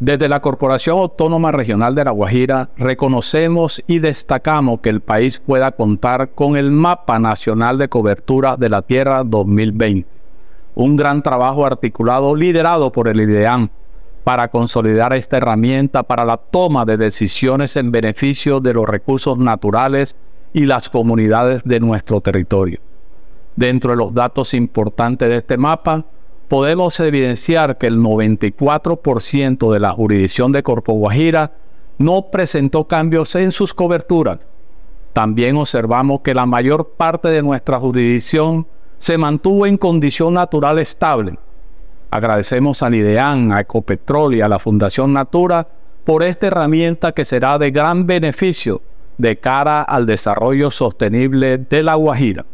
Desde la Corporación Autónoma Regional de La Guajira reconocemos y destacamos que el país pueda contar con el Mapa Nacional de Cobertura de la Tierra 2020, un gran trabajo articulado liderado por el IDEAM para consolidar esta herramienta para la toma de decisiones en beneficio de los recursos naturales y las comunidades de nuestro territorio. Dentro de los datos importantes de este mapa, podemos evidenciar que el 94% de la jurisdicción de Corpo Guajira no presentó cambios en sus coberturas. También observamos que la mayor parte de nuestra jurisdicción se mantuvo en condición natural estable. Agradecemos a IDEAN, a Ecopetrol y a la Fundación Natura por esta herramienta que será de gran beneficio de cara al desarrollo sostenible de la Guajira.